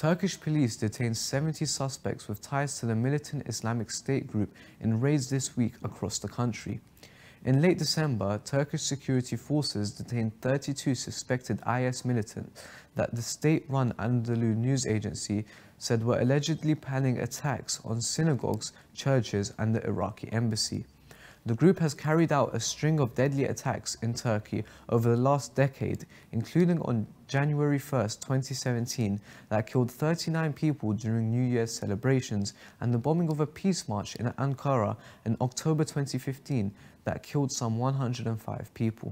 Turkish police detained 70 suspects with ties to the militant Islamic State group in raids this week across the country. In late December, Turkish security forces detained 32 suspected IS militants that the state-run Anadolu news agency said were allegedly planning attacks on synagogues, churches and the Iraqi embassy. The group has carried out a string of deadly attacks in Turkey over the last decade, including on January 1, 2017, that killed 39 people during New Year's celebrations, and the bombing of a peace march in Ankara in October 2015 that killed some 105 people.